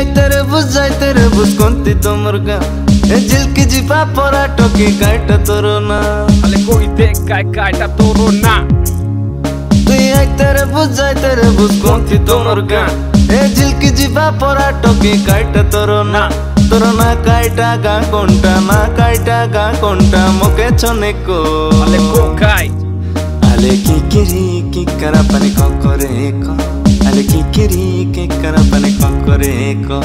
আইতে রে বুঝাইতে রে বুঝ কোনটি তোমার গা এ জিলকি জিপা পরা টকি কাইটা তোর না। Ale koite kai kai ta toro na তুই আইতে রে বুঝাইতে রে বুঝ কোনটি তোমার গা এ জিলকি জিপা পরা টকি কাইটা তোর না। তোর না কাইটা গা কোনটা না কাইটা গা কোনটা মোকে ছনে কো Ale ko kai Ale kikiri kikara pane kokore ko Ale kikiri kikara pane करें का